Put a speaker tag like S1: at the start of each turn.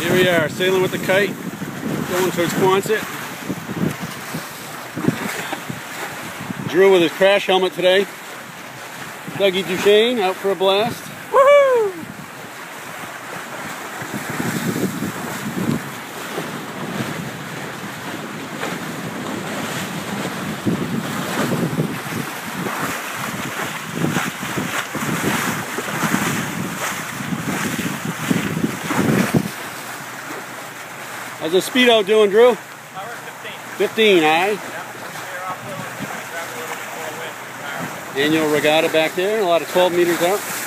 S1: Here we are, sailing with the kite, going towards Quonset. Drew with his crash helmet today. Dougie Duchesne out for a blast. How's the speedo doing, Drew?
S2: Power 15.
S1: 15, aye.
S2: Yep. Clear off the grab a little bit more wind.
S1: Annual regatta back there, a lot of 12 meters out.